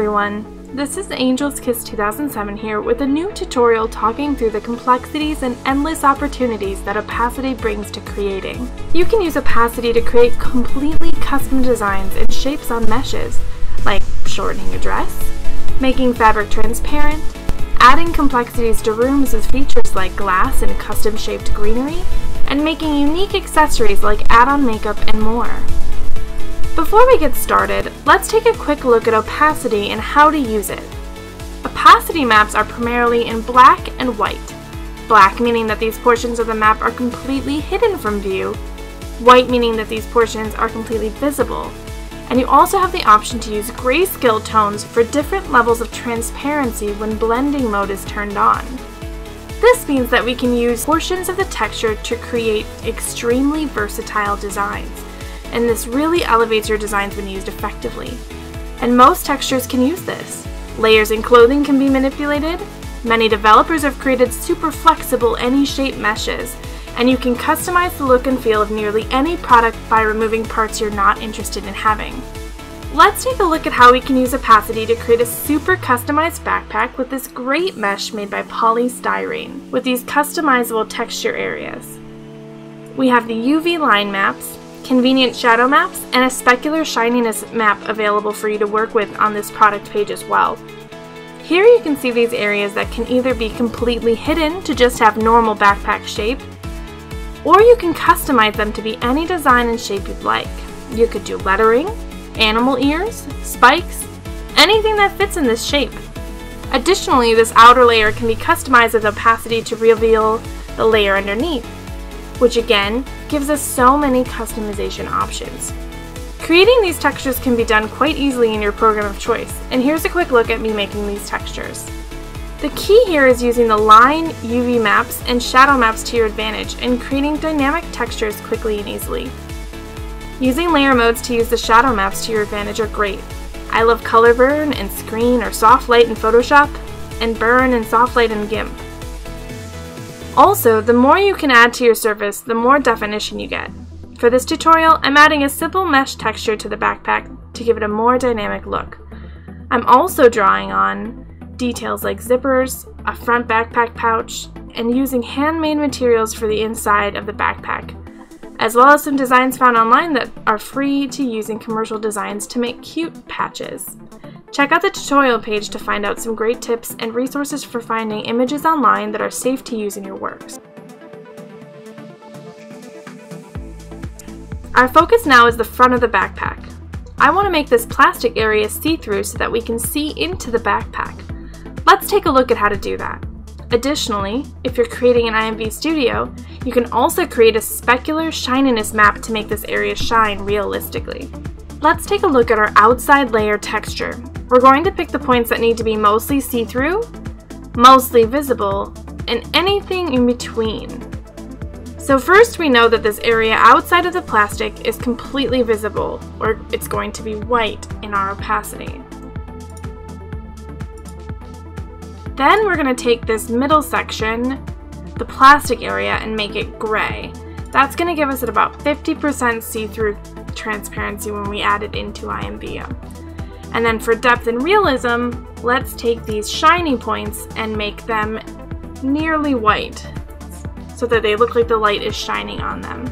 everyone! This is Angel's Kiss 2007 here with a new tutorial talking through the complexities and endless opportunities that opacity brings to creating. You can use opacity to create completely custom designs and shapes on meshes, like shortening a dress, making fabric transparent, adding complexities to rooms with features like glass and custom shaped greenery, and making unique accessories like add-on makeup and more. Before we get started, let's take a quick look at opacity and how to use it. Opacity maps are primarily in black and white. Black meaning that these portions of the map are completely hidden from view, white meaning that these portions are completely visible. And you also have the option to use grayscale tones for different levels of transparency when blending mode is turned on. This means that we can use portions of the texture to create extremely versatile designs and this really elevates your designs when used effectively. And most textures can use this. Layers in clothing can be manipulated. Many developers have created super flexible any shape meshes, and you can customize the look and feel of nearly any product by removing parts you're not interested in having. Let's take a look at how we can use opacity to create a super customized backpack with this great mesh made by polystyrene with these customizable texture areas. We have the UV line maps, convenient shadow maps, and a specular shininess map available for you to work with on this product page as well. Here you can see these areas that can either be completely hidden to just have normal backpack shape, or you can customize them to be any design and shape you'd like. You could do lettering, animal ears, spikes, anything that fits in this shape. Additionally, this outer layer can be customized with opacity to reveal the layer underneath which again gives us so many customization options. Creating these textures can be done quite easily in your program of choice, and here's a quick look at me making these textures. The key here is using the line, UV maps, and shadow maps to your advantage and creating dynamic textures quickly and easily. Using layer modes to use the shadow maps to your advantage are great. I love color burn and screen or soft light in Photoshop, and burn and soft light in GIMP. Also, the more you can add to your surface, the more definition you get. For this tutorial, I'm adding a simple mesh texture to the backpack to give it a more dynamic look. I'm also drawing on details like zippers, a front backpack pouch, and using handmade materials for the inside of the backpack, as well as some designs found online that are free to use in commercial designs to make cute patches. Check out the tutorial page to find out some great tips and resources for finding images online that are safe to use in your works. Our focus now is the front of the backpack. I want to make this plastic area see-through so that we can see into the backpack. Let's take a look at how to do that. Additionally, if you're creating an IMVU studio, you can also create a specular shininess map to make this area shine realistically. Let's take a look at our outside layer texture. We're going to pick the points that need to be mostly see-through, mostly visible, and anything in between. So first we know that this area outside of the plastic is completely visible, or it's going to be white in our opacity. Then we're going to take this middle section, the plastic area, and make it gray. That's going to give us at about 50% see-through transparency when we add it into IMVU. And then for depth and realism, let's take these shiny points and make them nearly white so that they look like the light is shining on them.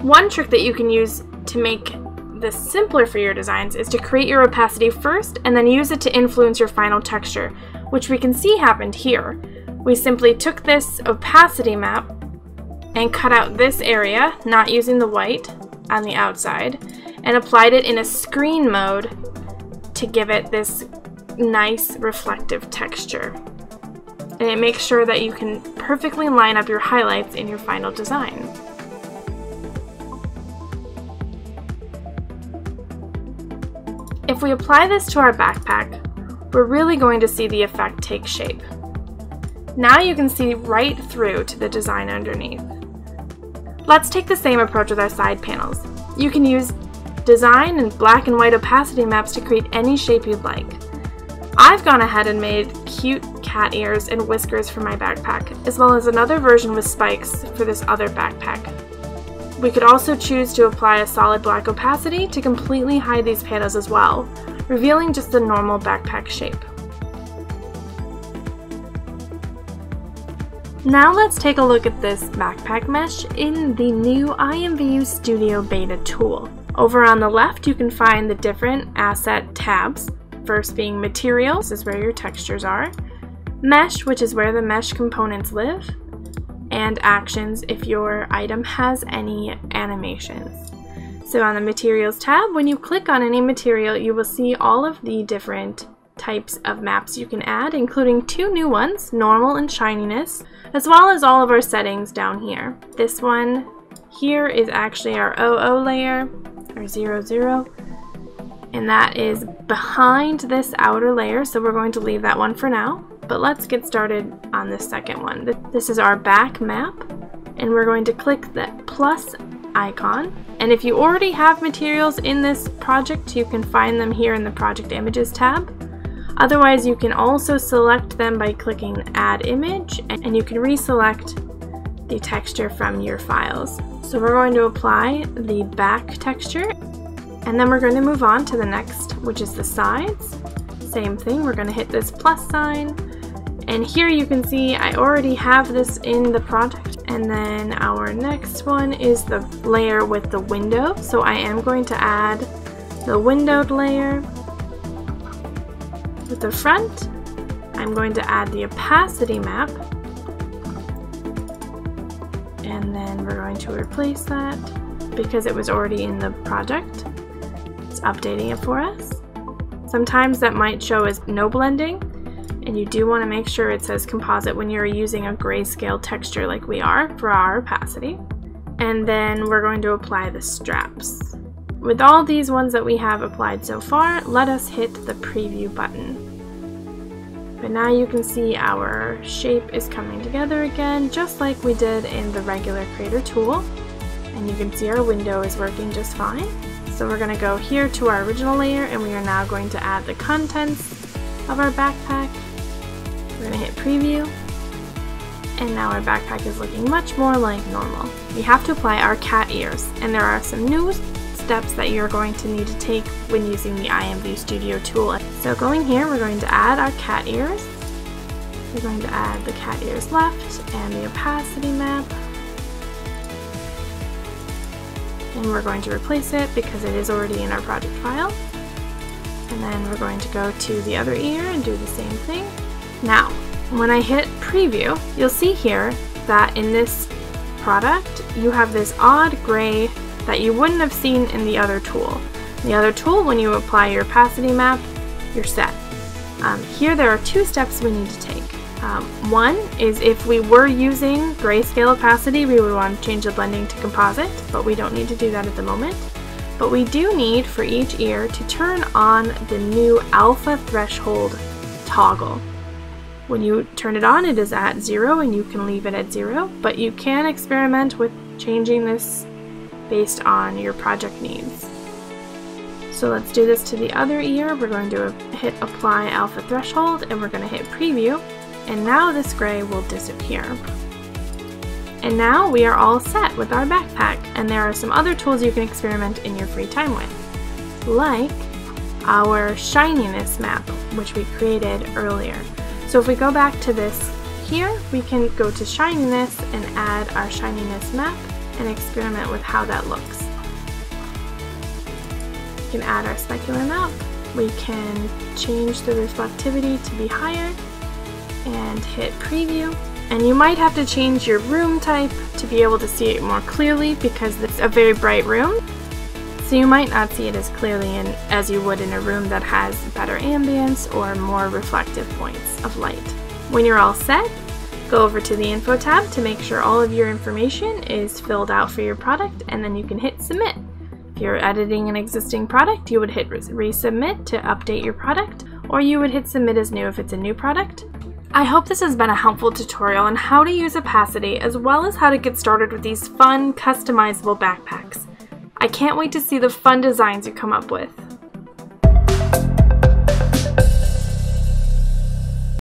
One trick that you can use to make this simpler for your designs is to create your opacity first and then use it to influence your final texture, which we can see happened here. We simply took this opacity map and cut out this area, not using the white on the outside, and applied it in a screen mode to give it this nice reflective texture. And it makes sure that you can perfectly line up your highlights in your final design. If we apply this to our backpack, we're really going to see the effect take shape. Now you can see right through to the design underneath. Let's take the same approach with our side panels. You can use design and black and white opacity maps to create any shape you'd like. I've gone ahead and made cute cat ears and whiskers for my backpack, as well as another version with spikes for this other backpack. We could also choose to apply a solid black opacity to completely hide these panels as well, revealing just the normal backpack shape. Now let's take a look at this backpack mesh in the new IMVU Studio Beta tool. Over on the left you can find the different asset tabs, first being Materials is where your textures are, Mesh, which is where the mesh components live, and Actions if your item has any animations. So on the Materials tab, when you click on any material, you will see all of the different types of maps you can add, including two new ones, Normal and Shininess, as well as all of our settings down here. This one here is actually our OO layer, or 00, zero, and that is behind this outer layer, so we're going to leave that one for now. But let's get started on the second one. This is our back map, and we're going to click the plus icon. And if you already have materials in this project, you can find them here in the Project Images tab. Otherwise, you can also select them by clicking Add Image, and you can reselect the texture from your files. So we're going to apply the back texture, and then we're going to move on to the next, which is the sides. Same thing, we're going to hit this plus sign, and here you can see I already have this in the project. And then our next one is the layer with the window. So I am going to add the windowed layer with the front, I'm going to add the opacity map. And then we're going to replace that because it was already in the project. It's updating it for us. Sometimes that might show as no blending, and you do want to make sure it says composite when you're using a grayscale texture like we are for our opacity. And then we're going to apply the straps. With all these ones that we have applied so far, let us hit the preview button. But now you can see our shape is coming together again, just like we did in the regular creator tool. And you can see our window is working just fine. So we're going to go here to our original layer and we are now going to add the contents of our backpack. We're going to hit preview and now our backpack is looking much more like normal. We have to apply our cat ears and there are some new steps that you're going to need to take when using the IMVU Studio tool. So going here, we're going to add our cat ears. We're going to add the cat ears left and the opacity map. And we're going to replace it because it is already in our project file. And then we're going to go to the other ear and do the same thing. Now, when I hit preview, you'll see here that in this product, you have this odd gray that you wouldn't have seen in the other tool. The other tool, when you apply your opacity map, you're set. Um, here there are two steps we need to take. Um, one is if we were using grayscale opacity, we would want to change the blending to composite, but we don't need to do that at the moment. But we do need for each ear to turn on the new alpha threshold toggle. When you turn it on, it is at zero and you can leave it at zero, but you can experiment with changing this based on your project needs. So let's do this to the other ear. We're going to hit apply alpha threshold and we're going to hit preview and now this gray will disappear. And now we are all set with our backpack and there are some other tools you can experiment in your free time with, like our shininess map, which we created earlier. So if we go back to this here, we can go to shininess and add our shininess map and experiment with how that looks. We can add our specular map, we can change the reflectivity to be higher, and hit preview. And you might have to change your room type to be able to see it more clearly because it's a very bright room. So you might not see it as clearly in, as you would in a room that has better ambience or more reflective points of light. When you're all set, Go over to the Info tab to make sure all of your information is filled out for your product and then you can hit Submit. If you're editing an existing product, you would hit Resubmit to update your product or you would hit Submit as new if it's a new product. I hope this has been a helpful tutorial on how to use opacity as well as how to get started with these fun, customizable backpacks. I can't wait to see the fun designs you come up with.